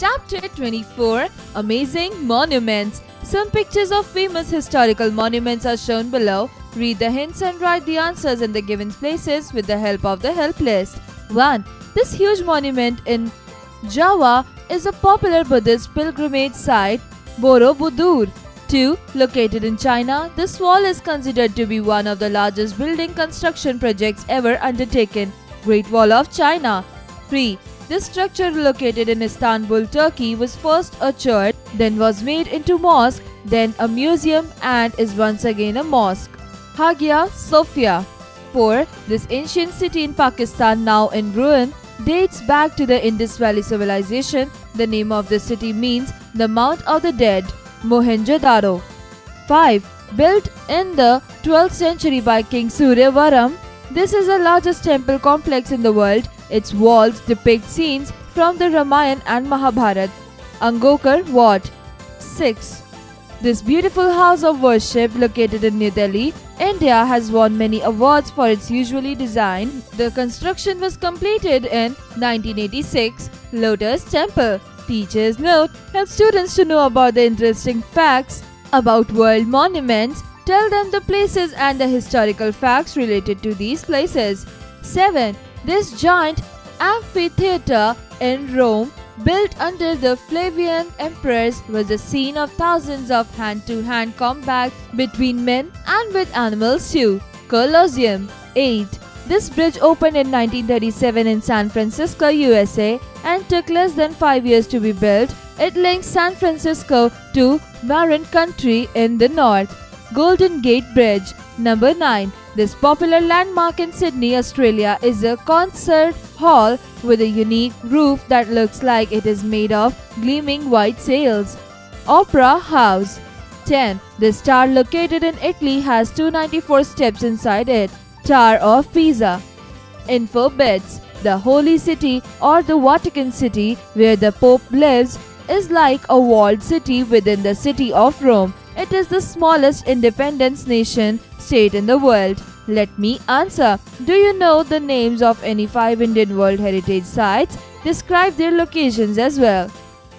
Chapter 24 Amazing Monuments Some pictures of famous historical monuments are shown below. Read the hints and write the answers in the given places with the help of the help list. 1. This huge monument in Java is a popular Buddhist pilgrimage site, Borobudur. 2. Located in China, this wall is considered to be one of the largest building construction projects ever undertaken, Great Wall of China. 3. This structure located in Istanbul, Turkey was first a church, then was made into mosque, then a museum and is once again a mosque. Hagia Sophia 4. This ancient city in Pakistan now in ruin dates back to the Indus Valley civilization. The name of the city means the Mount of the Dead, Mohenjo-daro. 5. Built in the 12th century by King Suryavarman, this is the largest temple complex in the world its walls depict scenes from the Ramayana and Mahabharata. Angkor Wat 6. This beautiful house of worship located in New Delhi, India has won many awards for its usually design. The construction was completed in 1986. Lotus Temple. Teachers note help students to know about the interesting facts about world monuments. Tell them the places and the historical facts related to these places. 7. This giant amphitheater in Rome, built under the Flavian emperors, was the scene of thousands of hand-to-hand combat between men and with animals too. Colosseum 8. This bridge opened in 1937 in San Francisco, USA and took less than 5 years to be built. It links San Francisco to Marin County in the north. Golden Gate Bridge Number 9. This popular landmark in Sydney, Australia is a concert hall with a unique roof that looks like it is made of gleaming white sails. Opera House 10. This tower located in Italy has 294 steps inside it. Tower of Pisa Info Bits The Holy City or the Vatican City where the Pope lives is like a walled city within the city of Rome. It is the smallest independent nation state in the world. Let me answer. Do you know the names of any 5 Indian World Heritage Sites? Describe their locations as well.